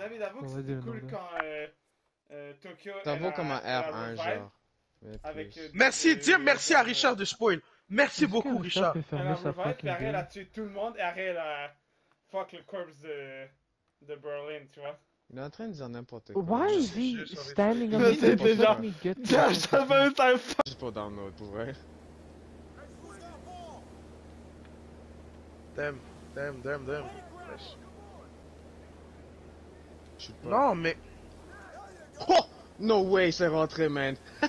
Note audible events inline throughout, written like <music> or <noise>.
David, avoue que c'était cool quand euh, euh, Tokyo. A- comme un elle a R1, revive genre. Avec, euh, Merci, dis merci à Richard de spoil. Merci beaucoup, Richard. Elle a revive, puis Ariel a tué tout le monde, et Ariel a fuck le corpse de, de Berlin, tu vois. Il est en train de dire n'importe quoi. Why is he standing on déjà- the je fucking- savais un fuck! Juste pour download, pour vrai. Damn, damn, damn, damn. Pas. Non, mais. Oh! No way, c'est rentré, man. <laughs>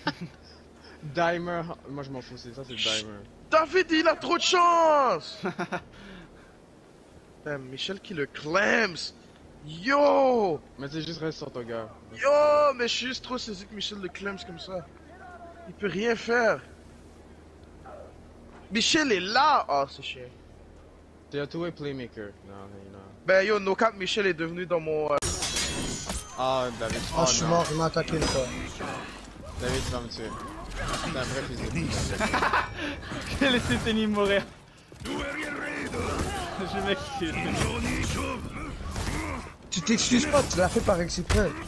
Dimer. Moi, je m'en fous, c'est ça, c'est Dimer. David, il a trop de chance! <laughs> Damn, Michel qui le clams! Yo! Mais c'est juste reste sur ton gars. Yo! Mais je suis juste trop saisi que Michel le clams comme ça. Il peut rien faire. Michel est là! Oh, c'est chiant. T'es un two-way playmaker. Non, non. Ben yo, no cap, Michel est devenu dans mon. euh, Ah, David. Oh, Oh, je suis mort, il m'a attaqué une fois. David, tu vas me tuer. T'es un vrai pute. <laughs> J'ai laissé Tenny mourir. Je m'excuse. Tu t'excuses pas, tu l'as fait par exprès. <laughs>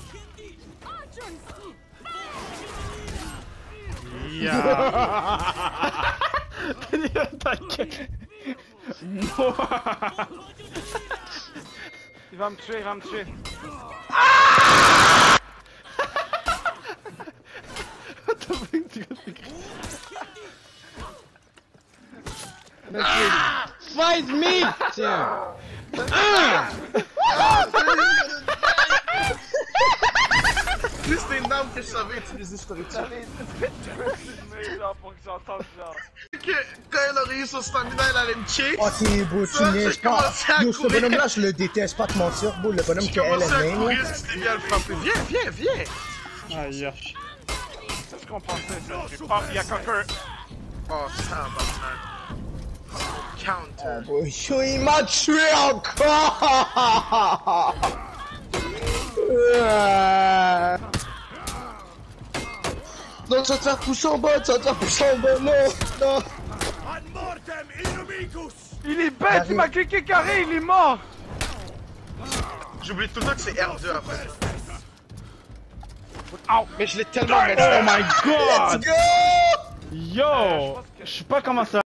Il va me tuer, il va me tuer. Fight me! Tiens! C'était une arme que je savais utiliser, je t'aurais tué. Mais genre, pour que j'entende genre. Que quand elle aurait eu son stamina, elle allait me chase. Oh, c'est beau, tu j'ai pas. Yo, ce bonhomme-là, je le déteste, pas te mentir, bro. Le bonhomme J'ai que elle commencé à aime, courir, bien le frapper. Viens, viens, viens! Aïe. C'est ce qu'on pensait, ça. J'ai pas- Il y a quelqu'un. Oh, ça Counter. Oh, il m'a tué encore! Non, te faire pousser en bas, vas te faire pousser en bas, non, non. Il est bête, il m'a cliqué carré, il est mort. J'oublie tout le temps que c'est R2 après. Ow. Mais je l'ai tellement Oh my god! Let's go! Yo! Je sais pas comment ça